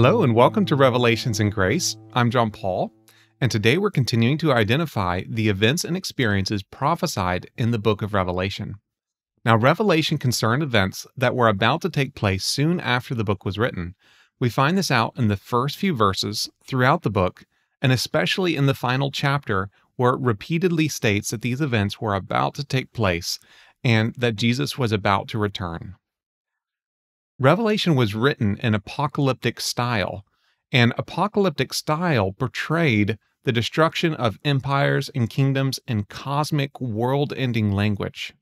Hello, and welcome to Revelations in Grace. I'm John Paul, and today we're continuing to identify the events and experiences prophesied in the book of Revelation. Now, Revelation concerned events that were about to take place soon after the book was written. We find this out in the first few verses throughout the book, and especially in the final chapter, where it repeatedly states that these events were about to take place and that Jesus was about to return. Revelation was written in apocalyptic style, and apocalyptic style portrayed the destruction of empires and kingdoms in cosmic, world ending language.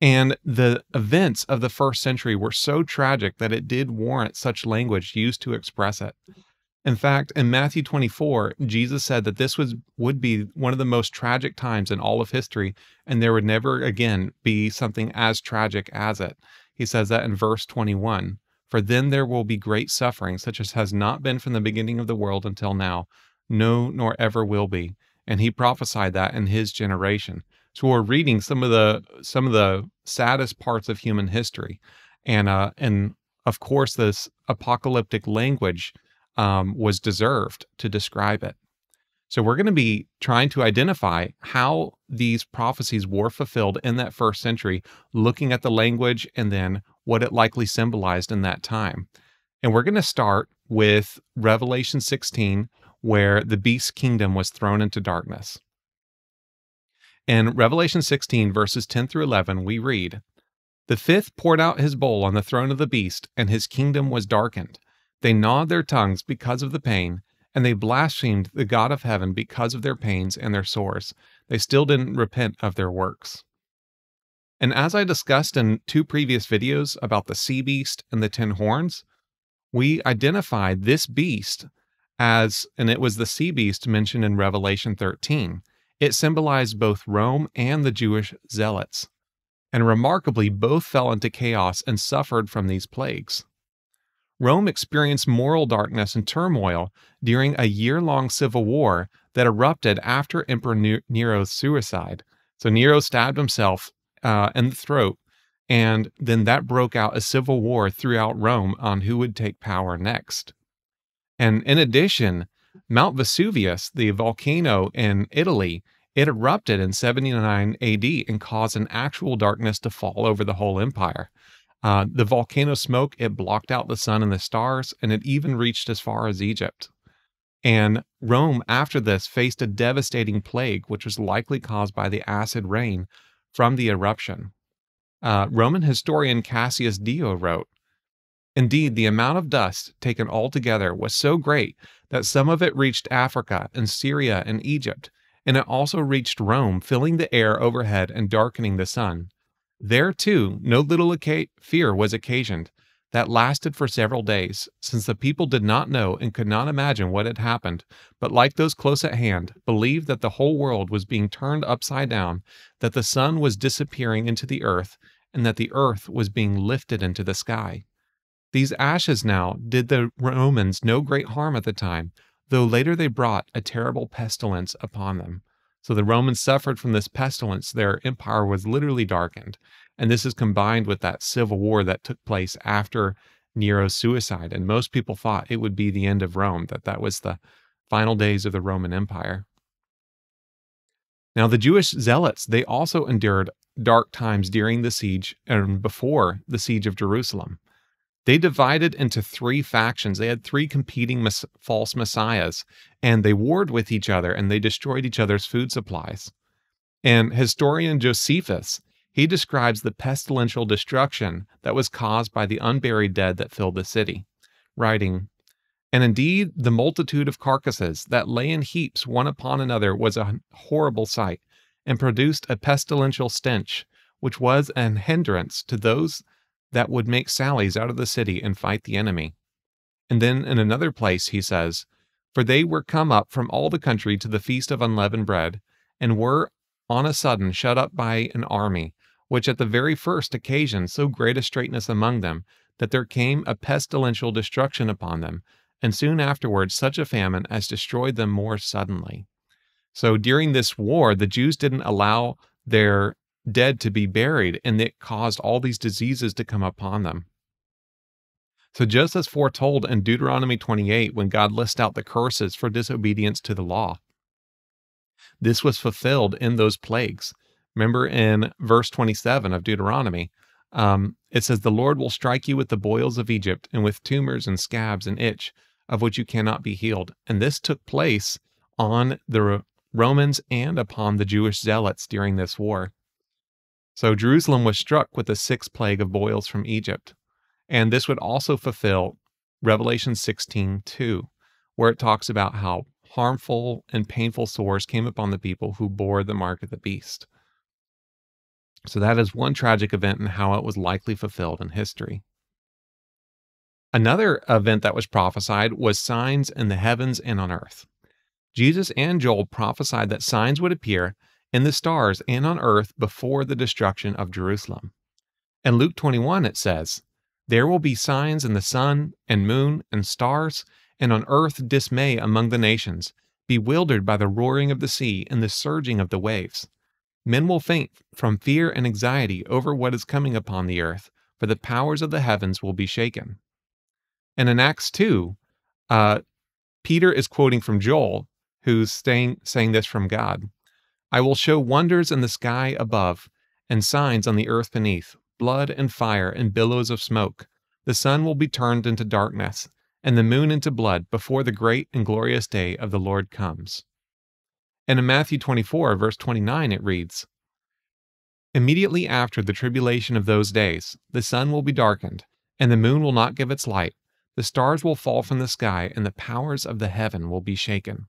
And the events of the first century were so tragic that it did warrant such language used to express it. In fact, in Matthew 24, Jesus said that this was would be one of the most tragic times in all of history, and there would never again be something as tragic as it. He says that in verse 21 For then there will be great suffering, such as has not been from the beginning of the world until now, no, nor ever will be. And he prophesied that in his generation. So we're reading some of the some of the saddest parts of human history, and uh, and of course this apocalyptic language um, was deserved to describe it. So we're going to be trying to identify how these prophecies were fulfilled in that first century, looking at the language and then what it likely symbolized in that time. And we're going to start with Revelation 16, where the beast kingdom was thrown into darkness. In Revelation 16, verses 10 through 11, we read The fifth poured out his bowl on the throne of the beast, and his kingdom was darkened. They gnawed their tongues because of the pain and they blasphemed the God of heaven because of their pains and their sores. They still didn't repent of their works. And as I discussed in two previous videos about the sea beast and the ten horns, we identified this beast as, and it was the sea beast mentioned in Revelation 13. It symbolized both Rome and the Jewish zealots. And remarkably, both fell into chaos and suffered from these plagues. Rome experienced moral darkness and turmoil during a year long civil war that erupted after Emperor Nero's suicide. So Nero stabbed himself uh, in the throat, and then that broke out a civil war throughout Rome on who would take power next. And in addition, Mount Vesuvius, the volcano in Italy, it erupted in 79 AD and caused an actual darkness to fall over the whole empire. Uh, the volcano smoke, it blocked out the sun and the stars, and it even reached as far as Egypt. And Rome, after this, faced a devastating plague, which was likely caused by the acid rain from the eruption. Uh, Roman historian Cassius Dio wrote Indeed, the amount of dust taken all together was so great that some of it reached Africa and Syria and Egypt, and it also reached Rome, filling the air overhead and darkening the sun. There, too, no little fear was occasioned. That lasted for several days, since the people did not know and could not imagine what had happened, but like those close at hand, believed that the whole world was being turned upside down, that the sun was disappearing into the earth, and that the earth was being lifted into the sky. These ashes now did the Romans no great harm at the time, though later they brought a terrible pestilence upon them. So the Romans suffered from this pestilence. Their empire was literally darkened. And this is combined with that civil war that took place after Nero's suicide. And most people thought it would be the end of Rome, that that was the final days of the Roman Empire. Now, the Jewish zealots, they also endured dark times during the siege and before the siege of Jerusalem. They divided into three factions. They had three competing false messiahs, and they warred with each other and they destroyed each other's food supplies. And historian Josephus, he describes the pestilential destruction that was caused by the unburied dead that filled the city, writing, And indeed, the multitude of carcasses that lay in heaps one upon another was a horrible sight, and produced a pestilential stench, which was an hindrance to those that would make sallies out of the city and fight the enemy. And then in another place he says, For they were come up from all the country to the feast of unleavened bread, and were on a sudden shut up by an army, which at the very first occasioned so great a straitness among them, that there came a pestilential destruction upon them, and soon afterwards such a famine as destroyed them more suddenly. So during this war, the Jews didn't allow their dead to be buried, and it caused all these diseases to come upon them. So, just as foretold in Deuteronomy 28, when God lists out the curses for disobedience to the law, this was fulfilled in those plagues. Remember in verse 27 of Deuteronomy, um, it says, The Lord will strike you with the boils of Egypt and with tumors and scabs and itch, of which you cannot be healed. And this took place on the Romans and upon the Jewish zealots during this war. So Jerusalem was struck with the sixth plague of boils from Egypt. And this would also fulfill Revelation 16 2, where it talks about how harmful and painful sores came upon the people who bore the mark of the beast. So that is one tragic event and how it was likely fulfilled in history. Another event that was prophesied was signs in the heavens and on earth. Jesus and Joel prophesied that signs would appear in the stars and on earth before the destruction of Jerusalem. In Luke 21, it says, There will be signs in the sun and moon and stars, and on earth dismay among the nations, bewildered by the roaring of the sea and the surging of the waves. Men will faint from fear and anxiety over what is coming upon the earth, for the powers of the heavens will be shaken. And in Acts 2, uh, Peter is quoting from Joel, who's saying, saying this from God. I will show wonders in the sky above and signs on the earth beneath blood and fire and billows of smoke. The sun will be turned into darkness and the moon into blood before the great and glorious day of the Lord comes. And in Matthew 24, verse 29, it reads Immediately after the tribulation of those days, the sun will be darkened, and the moon will not give its light, the stars will fall from the sky, and the powers of the heaven will be shaken.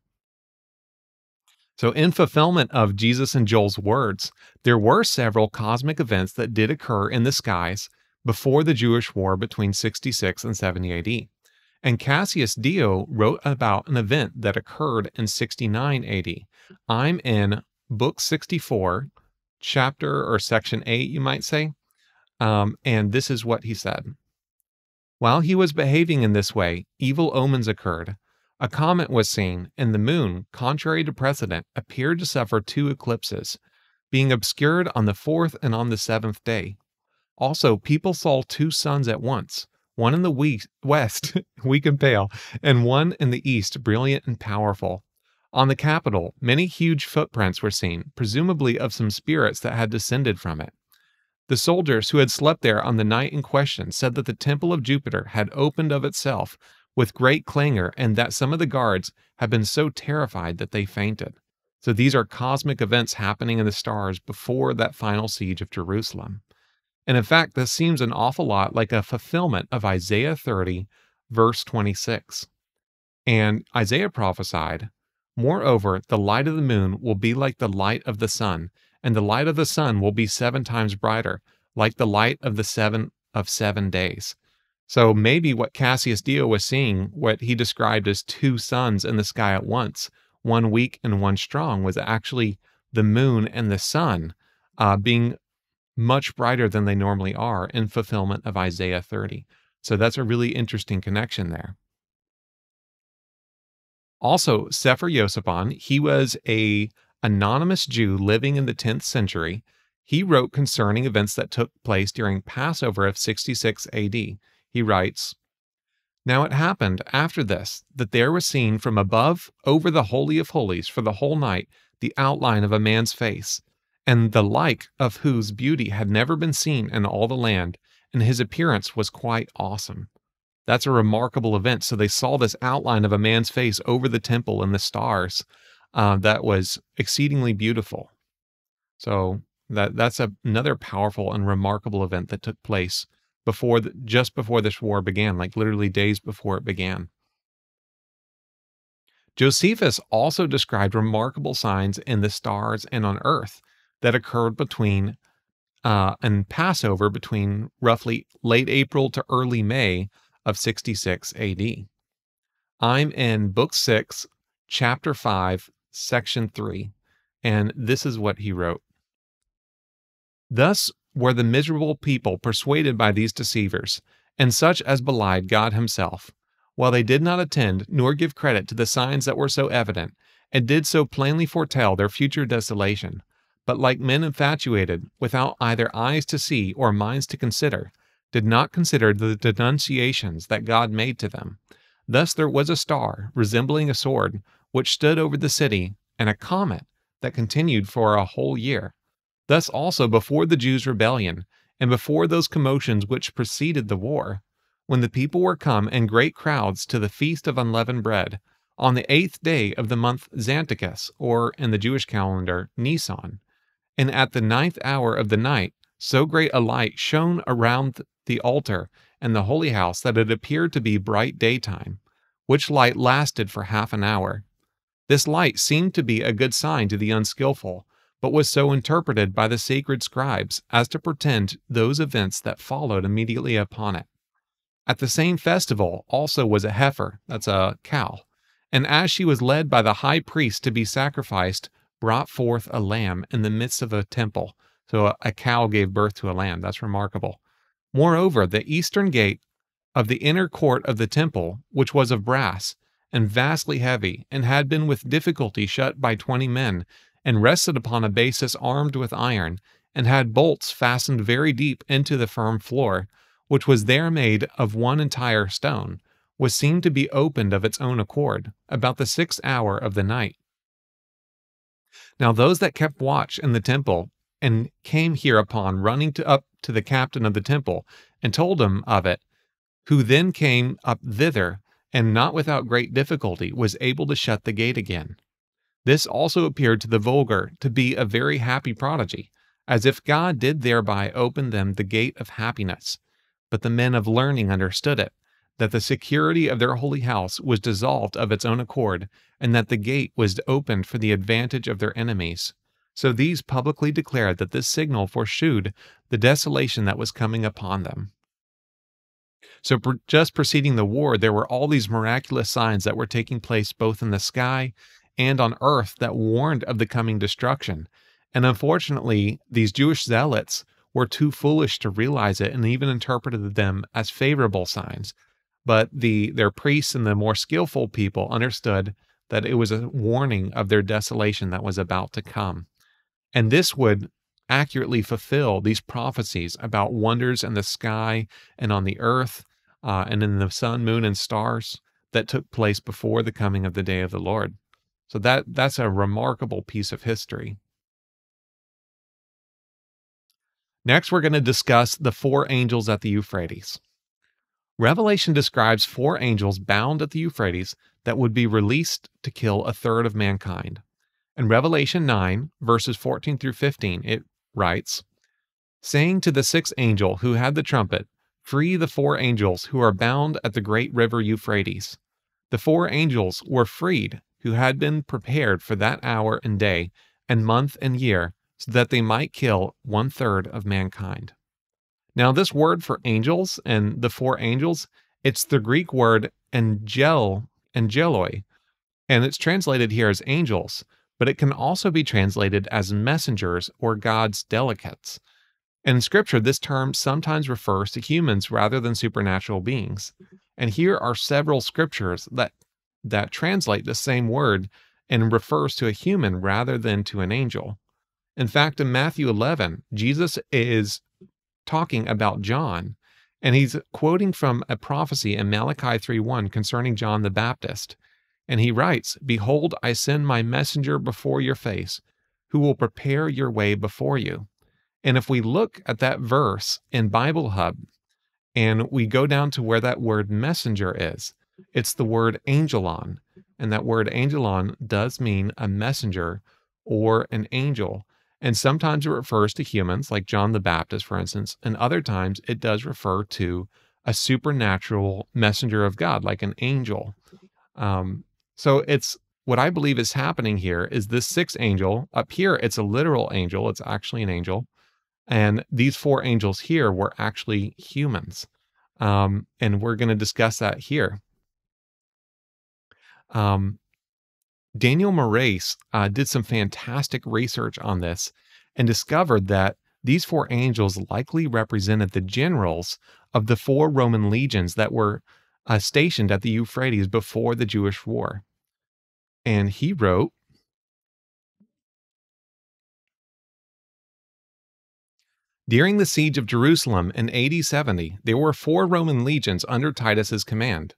So, in fulfillment of Jesus and Joel's words, there were several cosmic events that did occur in the skies before the Jewish war between 66 and 70 AD. And Cassius Dio wrote about an event that occurred in 69 AD. I'm in book 64, chapter or section 8, you might say. Um, and this is what he said. While he was behaving in this way, evil omens occurred. A comet was seen, and the moon, contrary to precedent, appeared to suffer two eclipses, being obscured on the fourth and on the seventh day. Also, people saw two suns at once, one in the west, weak and pale, and one in the east, brilliant and powerful. On the Capitol, many huge footprints were seen, presumably of some spirits that had descended from it. The soldiers who had slept there on the night in question said that the temple of Jupiter had opened of itself with great clangor, and that some of the guards had been so terrified that they fainted. So these are cosmic events happening in the stars before that final siege of Jerusalem. And in fact, this seems an awful lot like a fulfillment of Isaiah 30, verse 26. And Isaiah prophesied, Moreover, the light of the moon will be like the light of the sun, and the light of the sun will be seven times brighter, like the light of the seven of seven days. So maybe what Cassius Dio was seeing, what he described as two suns in the sky at once, one weak and one strong, was actually the moon and the sun uh, being much brighter than they normally are in fulfillment of Isaiah 30. So that's a really interesting connection there. Also, Sefer Yosippon, he was a anonymous Jew living in the 10th century. He wrote concerning events that took place during Passover of 66 AD. He writes, Now it happened after this that there was seen from above over the Holy of Holies for the whole night the outline of a man's face, and the like of whose beauty had never been seen in all the land, and his appearance was quite awesome. That's a remarkable event. So they saw this outline of a man's face over the temple and the stars. Uh, that was exceedingly beautiful. So that that's a, another powerful and remarkable event that took place before the, just before this war began, like literally days before it began. Josephus also described remarkable signs in the stars and on earth that occurred between uh, and Passover between roughly late April to early May of 66 AD. I'm in Book 6, Chapter 5, Section 3, and this is what he wrote. Thus were the miserable people persuaded by these deceivers, and such as belied God Himself, while they did not attend nor give credit to the signs that were so evident, and did so plainly foretell their future desolation, but like men infatuated, without either eyes to see or minds to consider, did not consider the denunciations that God made to them. Thus there was a star, resembling a sword, which stood over the city, and a comet that continued for a whole year. Thus also before the Jews' rebellion, and before those commotions which preceded the war, when the people were come in great crowds to the feast of unleavened bread, on the eighth day of the month Xanthicus, or in the Jewish calendar, Nisan, and at the ninth hour of the night, so great a light shone around the altar and the holy house that it appeared to be bright daytime, which light lasted for half an hour. This light seemed to be a good sign to the unskilful, but was so interpreted by the sacred scribes as to portend those events that followed immediately upon it. At the same festival also was a heifer, that's a cow, and as she was led by the high priest to be sacrificed, brought forth a lamb in the midst of a temple. So a, a cow gave birth to a lamb. That's remarkable. Moreover, the eastern gate of the inner court of the temple, which was of brass, and vastly heavy, and had been with difficulty shut by twenty men, and rested upon a basis armed with iron, and had bolts fastened very deep into the firm floor, which was there made of one entire stone, was seen to be opened of its own accord, about the sixth hour of the night. Now those that kept watch in the temple and came hereupon running to up to the captain of the temple and told him of it, who then came up thither, and not without great difficulty was able to shut the gate again. This also appeared to the vulgar to be a very happy prodigy, as if God did thereby open them the gate of happiness. But the men of learning understood it, that the security of their holy house was dissolved of its own accord, and that the gate was opened for the advantage of their enemies. So these publicly declared that this signal foreshewed the desolation that was coming upon them. So, just preceding the war, there were all these miraculous signs that were taking place both in the sky and on earth that warned of the coming destruction. And unfortunately, these Jewish zealots were too foolish to realize it and even interpreted them as favorable signs. But the their priests and the more skillful people understood that it was a warning of their desolation that was about to come. And this would accurately fulfill these prophecies about wonders in the sky and on the earth uh, and in the sun, moon, and stars that took place before the coming of the day of the Lord. So that that's a remarkable piece of history. Next, we're going to discuss the four angels at the Euphrates. Revelation describes four angels bound at the Euphrates that would be released to kill a third of mankind. In Revelation 9, verses 14 through 15, it writes, Saying to the sixth angel who had the trumpet, Free the four angels who are bound at the great river Euphrates. The four angels were freed who had been prepared for that hour and day, and month and year, so that they might kill one third of mankind. Now, this word for angels and the four angels, it's the Greek word angel, angeloi, and it's translated here as angels, but it can also be translated as messengers or God's delegates. In Scripture, this term sometimes refers to humans rather than supernatural beings. And here are several scriptures that, that translate the same word and refers to a human rather than to an angel. In fact, in Matthew 11, Jesus is talking about John, and he's quoting from a prophecy in Malachi 3:1 concerning John the Baptist. And he writes, Behold, I send my messenger before your face, who will prepare your way before you. And if we look at that verse in Bible Hub and we go down to where that word messenger is, it's the word angelon. And that word angelon does mean a messenger or an angel. And sometimes it refers to humans, like John the Baptist, for instance, and other times it does refer to a supernatural messenger of God, like an angel. Um, so it's what I believe is happening here is this sixth angel up here, it's a literal angel, it's actually an angel. And these four angels here were actually humans. Um, and we're going to discuss that here. Um, Daniel Moraes uh, did some fantastic research on this and discovered that these four angels likely represented the generals of the four Roman legions that were uh, stationed at the Euphrates before the Jewish war. And he wrote, During the siege of Jerusalem in AD 70, there were four Roman legions under Titus's command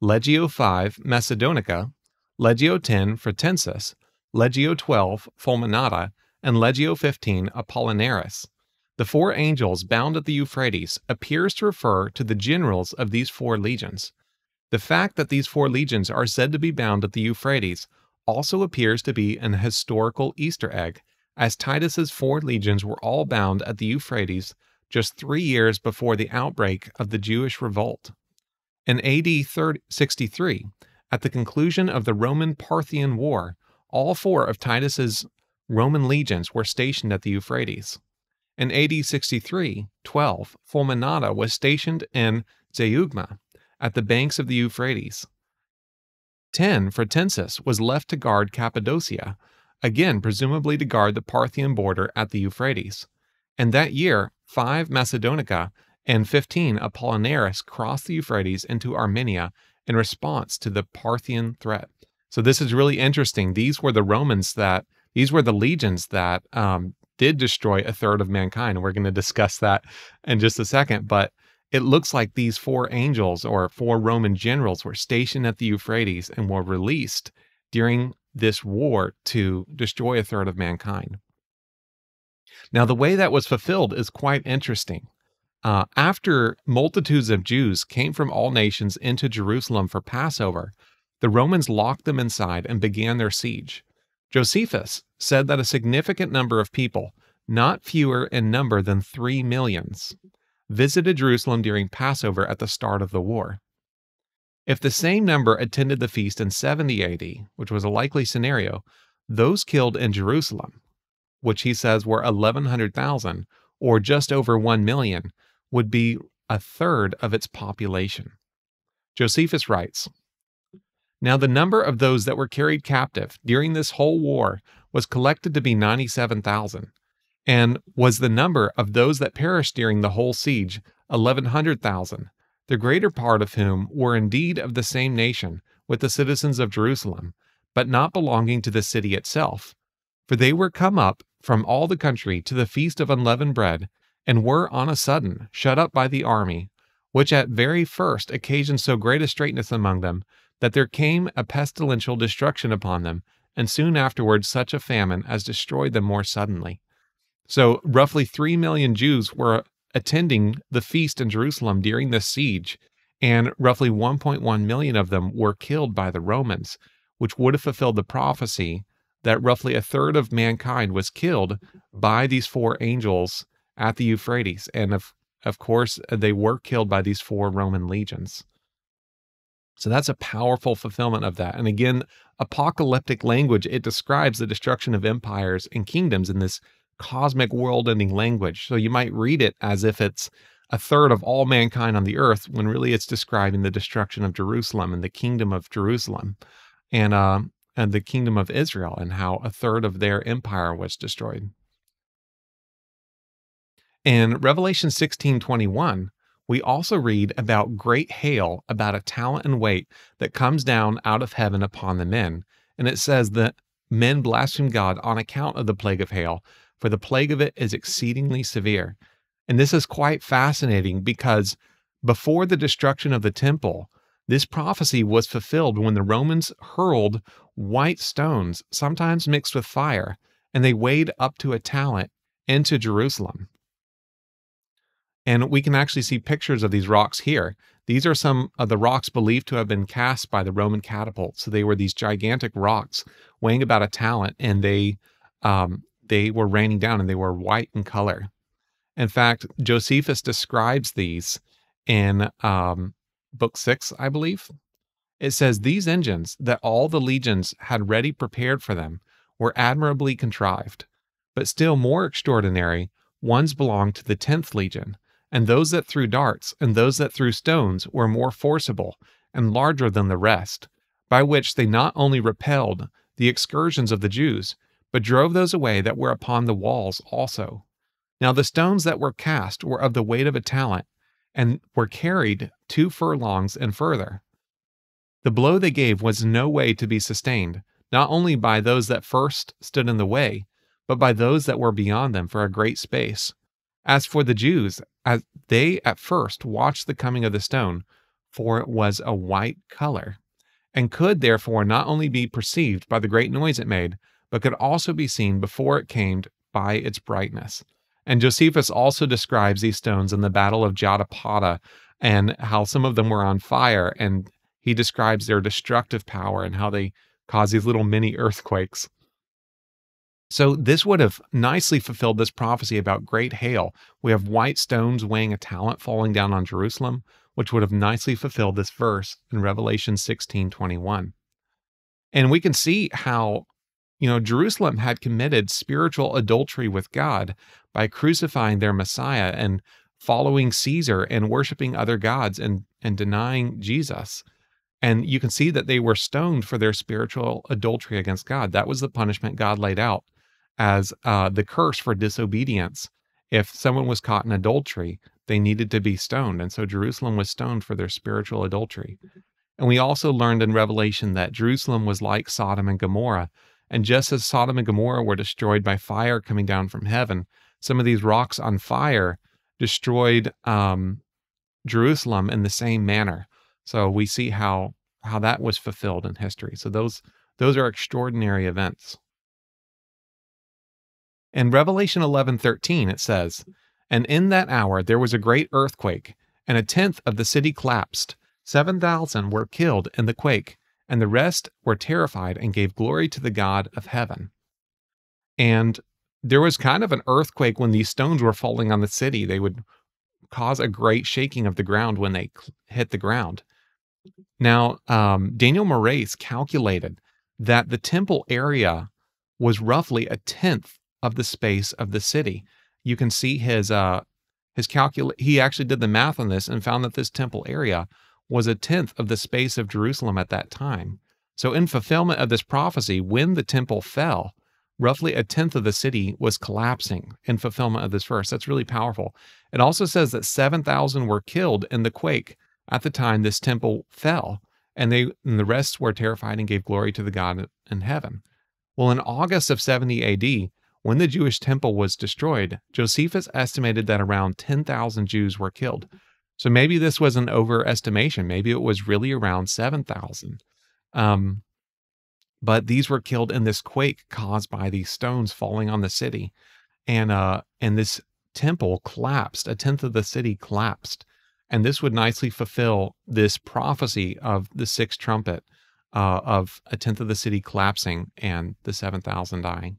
Legio 5 Macedonica, Legio 10 Fretensis, Legio 12 Fulminata, and Legio 15 Apollinaris. The four angels bound at the Euphrates appears to refer to the generals of these four legions. The fact that these four legions are said to be bound at the Euphrates also appears to be an historical Easter egg as Titus's four legions were all bound at the Euphrates just three years before the outbreak of the Jewish revolt. In AD 63, at the conclusion of the Roman Parthian War, all four of Titus's Roman legions were stationed at the Euphrates. In AD 63, 12, Fulminata was stationed in Zeugma at the banks of the Euphrates. 10, Fretensis was left to guard Cappadocia, again presumably to guard the Parthian border at the Euphrates. And that year, 5 Macedonica and 15 Apollinaris crossed the Euphrates into Armenia in response to the Parthian threat. So this is really interesting. These were the Romans that, these were the legions that um, did destroy a third of mankind. We're going to discuss that in just a second. But it looks like these four angels or four Roman generals were stationed at the Euphrates and were released during this war to destroy a third of mankind. Now, the way that was fulfilled is quite interesting. Uh, after multitudes of Jews came from all nations into Jerusalem for Passover, the Romans locked them inside and began their siege. Josephus said that a significant number of people, not fewer in number than three millions, visited Jerusalem during Passover at the start of the war. If the same number attended the feast in 70 AD, which was a likely scenario, those killed in Jerusalem, which he says were 1,100,000 or just over 1 million, would be a third of its population. Josephus writes Now the number of those that were carried captive during this whole war was collected to be 97,000, and was the number of those that perished during the whole siege 1,100,000 the greater part of whom were indeed of the same nation with the citizens of Jerusalem, but not belonging to the city itself. For they were come up from all the country to the feast of unleavened bread, and were on a sudden shut up by the army, which at very first occasioned so great a straitness among them, that there came a pestilential destruction upon them, and soon afterwards such a famine as destroyed them more suddenly. So, roughly three million Jews were attending the feast in Jerusalem during the siege, and roughly 1.1 million of them were killed by the Romans, which would have fulfilled the prophecy that roughly a third of mankind was killed by these four angels at the Euphrates. And of, of course, they were killed by these four Roman legions. So that's a powerful fulfillment of that. And again, apocalyptic language, it describes the destruction of empires and kingdoms in this cosmic world ending language. So you might read it as if it's a third of all mankind on the earth, when really it's describing the destruction of Jerusalem and the kingdom of Jerusalem and, uh, and the kingdom of Israel and how a third of their empire was destroyed. In Revelation 16:21, we also read about great hail, about a talent and weight that comes down out of heaven upon the men. And it says that men blaspheme God on account of the plague of hail, for the plague of it is exceedingly severe. And this is quite fascinating because before the destruction of the temple, this prophecy was fulfilled when the Romans hurled white stones, sometimes mixed with fire, and they weighed up to a talent into Jerusalem. And we can actually see pictures of these rocks here. These are some of the rocks believed to have been cast by the Roman catapults. So they were these gigantic rocks weighing about a talent, and they um, they were raining down and they were white in color. In fact, Josephus describes these in um, book six, I believe. It says, These engines that all the legions had ready prepared for them were admirably contrived, but still more extraordinary ones belonged to the tenth legion, and those that threw darts and those that threw stones were more forcible and larger than the rest, by which they not only repelled the excursions of the Jews, but drove those away that were upon the walls also. Now the stones that were cast were of the weight of a talent, and were carried two furlongs and further. The blow they gave was no way to be sustained, not only by those that first stood in the way, but by those that were beyond them for a great space. As for the Jews, as they at first watched the coming of the stone, for it was a white color, and could therefore not only be perceived by the great noise it made, but could also be seen before it came by its brightness. And Josephus also describes these stones in the Battle of Jotapata and how some of them were on fire. And he describes their destructive power and how they cause these little mini earthquakes. So, this would have nicely fulfilled this prophecy about great hail. We have white stones weighing a talent falling down on Jerusalem, which would have nicely fulfilled this verse in Revelation 16 21. And we can see how, you know, Jerusalem had committed spiritual adultery with God by crucifying their Messiah and following Caesar and worshiping other gods and, and denying Jesus. And you can see that they were stoned for their spiritual adultery against God. That was the punishment God laid out as uh, the curse for disobedience. If someone was caught in adultery, they needed to be stoned. And so Jerusalem was stoned for their spiritual adultery. And we also learned in Revelation that Jerusalem was like Sodom and Gomorrah. And just as Sodom and Gomorrah were destroyed by fire coming down from heaven, some of these rocks on fire destroyed um, Jerusalem in the same manner. So we see how how that was fulfilled in history. So those those are extraordinary events. In Revelation 11:13 it says, "And in that hour there was a great earthquake, and a tenth of the city collapsed. 7,000 were killed in the quake, and the rest were terrified and gave glory to the God of heaven." And there was kind of an earthquake when these stones were falling on the city. They would cause a great shaking of the ground when they hit the ground. Now, um, Daniel Moraes calculated that the temple area was roughly a tenth of the space of the city. You can see his uh his calculate he actually did the math on this and found that this temple area was a tenth of the space of Jerusalem at that time. So in fulfillment of this prophecy, when the temple fell, roughly a tenth of the city was collapsing in fulfillment of this verse. That's really powerful. It also says that 7,000 were killed in the quake at the time this temple fell, and they and the rest were terrified and gave glory to the God in heaven. Well, in August of 70 AD, when the Jewish temple was destroyed, Josephus estimated that around 10,000 Jews were killed. So maybe this was an overestimation. Maybe it was really around 7,000. Um, but these were killed in this quake caused by these stones falling on the city. And, uh, and this temple collapsed. A tenth of the city collapsed. And this would nicely fulfill this prophecy of the sixth trumpet, uh, of a tenth of the city collapsing and the 7,000 dying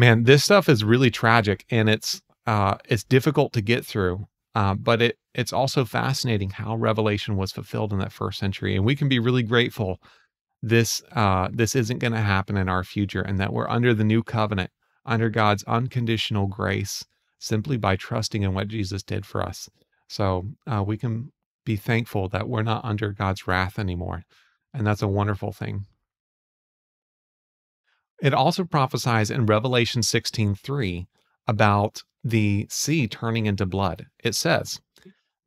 man, this stuff is really tragic and it's uh, it's difficult to get through. Uh, but it it's also fascinating how Revelation was fulfilled in that first century, and we can be really grateful this uh, this isn't going to happen in our future, and that we're under the new covenant, under God's unconditional grace, simply by trusting in what Jesus did for us. So uh, we can be thankful that we're not under God's wrath anymore, and that's a wonderful thing. It also prophesies in Revelation 16:3 about the sea turning into blood. It says,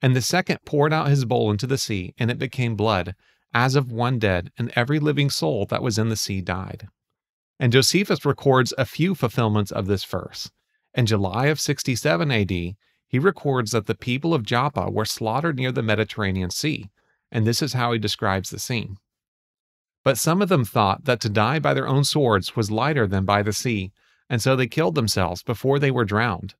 And the second poured out his bowl into the sea, and it became blood, as of one dead, and every living soul that was in the sea died. And Josephus records a few fulfillments of this verse. In July of 67 AD, he records that the people of Joppa were slaughtered near the Mediterranean Sea, and this is how he describes the scene. But some of them thought that to die by their own swords was lighter than by the sea, and so they killed themselves before they were drowned.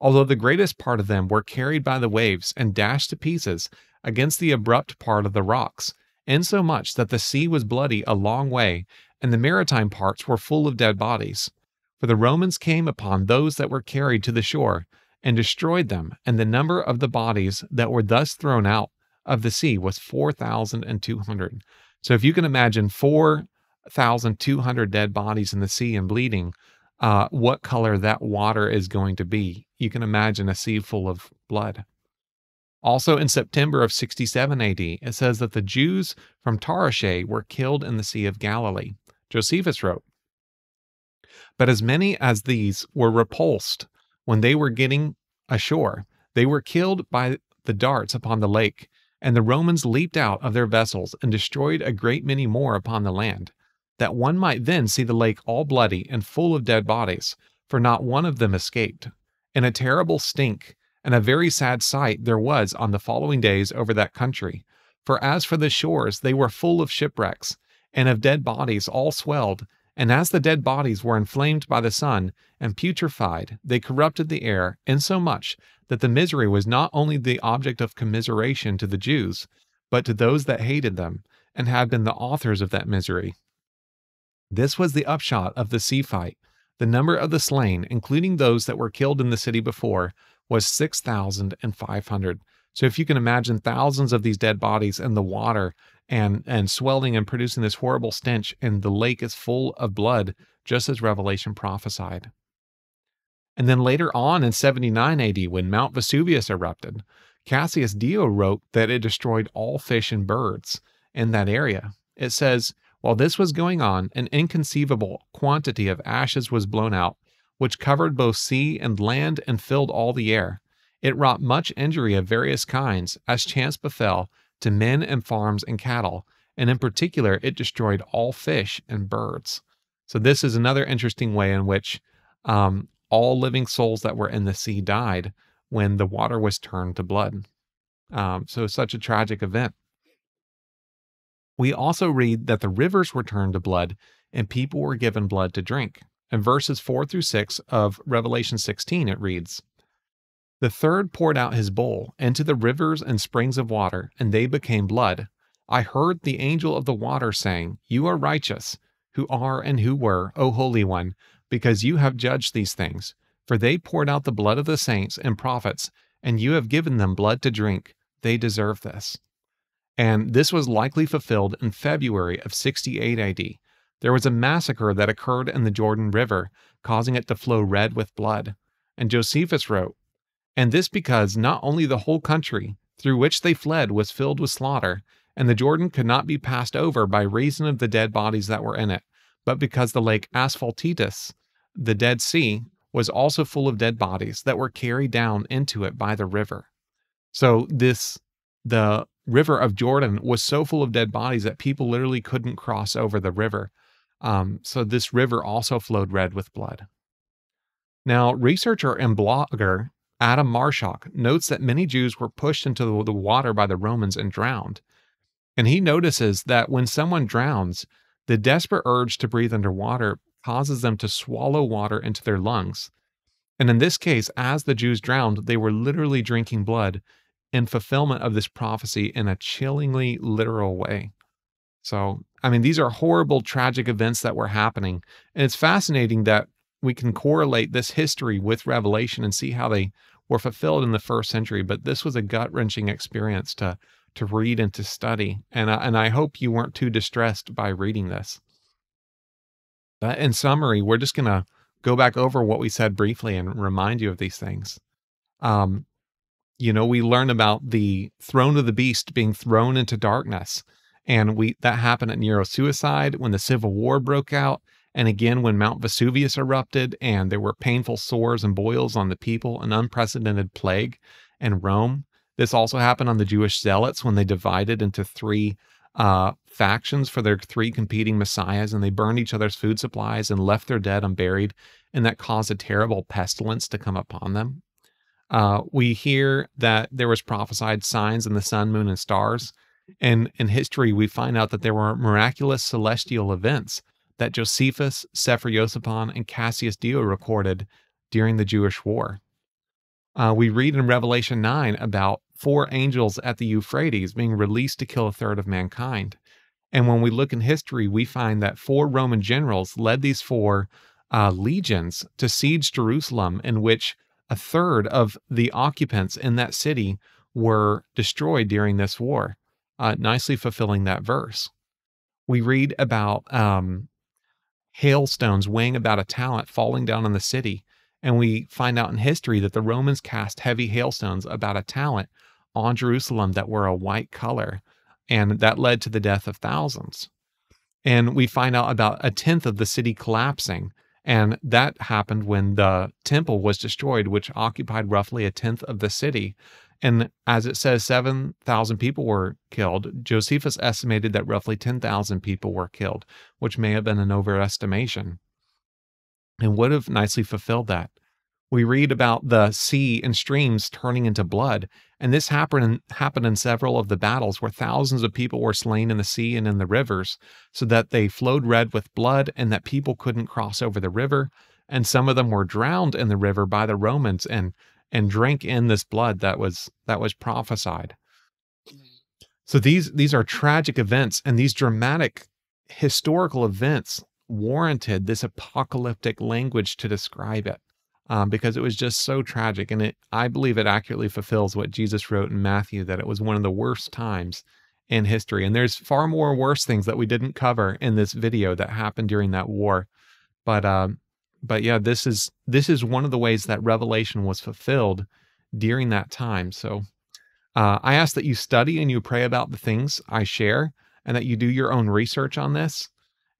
Although the greatest part of them were carried by the waves and dashed to pieces against the abrupt part of the rocks, insomuch that the sea was bloody a long way, and the maritime parts were full of dead bodies. For the Romans came upon those that were carried to the shore, and destroyed them, and the number of the bodies that were thus thrown out of the sea was four thousand and two hundred. So if you can imagine 4,200 dead bodies in the sea and bleeding, uh, what color that water is going to be, you can imagine a sea full of blood. Also, in September of 67 AD, it says that the Jews from Tarshish were killed in the Sea of Galilee. Josephus wrote, But as many as these were repulsed when they were getting ashore, they were killed by the darts upon the lake, and the Romans leaped out of their vessels and destroyed a great many more upon the land, that one might then see the lake all bloody and full of dead bodies. for not one of them escaped. And a terrible stink and a very sad sight there was on the following days over that country. For as for the shores, they were full of shipwrecks, and of dead bodies all swelled. And as the dead bodies were inflamed by the sun and putrefied, they corrupted the air, insomuch that the misery was not only the object of commiseration to the Jews, but to those that hated them, and had been the authors of that misery. This was the upshot of the sea fight. The number of the slain, including those that were killed in the city before, was 6,500. So if you can imagine thousands of these dead bodies in the water and and swelling and producing this horrible stench and the lake is full of blood just as Revelation prophesied. And then later on in 79 AD when Mount Vesuvius erupted, Cassius Dio wrote that it destroyed all fish and birds in that area. It says, while this was going on, an inconceivable quantity of ashes was blown out, which covered both sea and land and filled all the air. It wrought much injury of various kinds, as chance befell, to men and farms and cattle, and in particular, it destroyed all fish and birds. So, this is another interesting way in which um, all living souls that were in the sea died when the water was turned to blood. Um, so, such a tragic event. We also read that the rivers were turned to blood and people were given blood to drink. In verses 4 through 6 of Revelation 16, it reads The third poured out his bowl into the rivers and springs of water, and they became blood. I heard the angel of the water saying, You are righteous, who are and who were, O Holy One, because you have judged these things. For they poured out the blood of the saints and prophets, and you have given them blood to drink. They deserve this. And this was likely fulfilled in February of 68 AD there was a massacre that occurred in the Jordan River, causing it to flow red with blood. And Josephus wrote, And this because not only the whole country through which they fled was filled with slaughter, and the Jordan could not be passed over by reason of the dead bodies that were in it, but because the lake Asphaltitis, the Dead Sea, was also full of dead bodies that were carried down into it by the river. So this the river of Jordan was so full of dead bodies that people literally couldn't cross over the river. Um, so this river also flowed red with blood. Now, researcher and blogger Adam Maarschalk notes that many Jews were pushed into the water by the Romans and drowned. And he notices that when someone drowns, the desperate urge to breathe underwater causes them to swallow water into their lungs. And in this case, as the Jews drowned, they were literally drinking blood in fulfillment of this prophecy in a chillingly literal way. So, I mean, these are horrible, tragic events that were happening. And it's fascinating that we can correlate this history with Revelation and see how they were fulfilled in the first century. But this was a gut wrenching experience to to read and to study. And, and I hope you weren't too distressed by reading this. But in summary, we're just going to go back over what we said briefly and remind you of these things. Um, you know, we learn about the throne of the beast being thrown into darkness. And we that happened at Nero's suicide when the Civil War broke out. And again, when Mount Vesuvius erupted and there were painful sores and boils on the people, an unprecedented plague in Rome. This also happened on the Jewish zealots when they divided into three uh, factions for their three competing messiahs and they burned each other's food supplies and left their dead unburied. And that caused a terrible pestilence to come upon them. Uh, we hear that there was prophesied signs in the sun, moon, and stars. And in history, we find out that there were miraculous celestial events that Josephus, Sefer Yosipon, and Cassius Dio recorded during the Jewish War. Uh, we read in Revelation 9 about four angels at the Euphrates being released to kill a third of mankind. And when we look in history, we find that four Roman generals led these four uh, legions to siege Jerusalem, in which a third of the occupants in that city were destroyed during this war, uh, nicely fulfilling that verse. We read about um, hailstones weighing about a talent falling down on the city, and we find out in history that the Romans cast heavy hailstones about a talent on Jerusalem that were a white color, and that led to the death of thousands. And we find out about a tenth of the city collapsing and that happened when the temple was destroyed, which occupied roughly a tenth of the city. And as it says, 7,000 people were killed. Josephus estimated that roughly 10,000 people were killed, which may have been an overestimation. and would have nicely fulfilled that. We read about the sea and streams turning into blood, and this happened happened in several of the battles where thousands of people were slain in the sea and in the rivers, so that they flowed red with blood and that people couldn't cross over the river, and some of them were drowned in the river by the Romans and and drank in this blood that was that was prophesied. So these these are tragic events and these dramatic historical events warranted this apocalyptic language to describe it um, because it was just so tragic. And it, I believe it accurately fulfills what Jesus wrote in Matthew that it was one of the worst times in history. And there's far more worse things that we didn't cover in this video that happened during that war. But um, but yeah, this is this is one of the ways that Revelation was fulfilled during that time. So uh, I ask that you study and you pray about the things I share, and that you do your own research on this.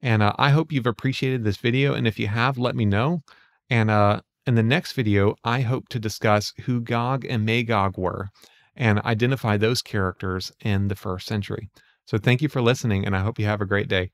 And uh, I hope you've appreciated this video. And if you have, let me know. And uh, in the next video, I hope to discuss who Gog and Magog were and identify those characters in the first century. So thank you for listening, and I hope you have a great day.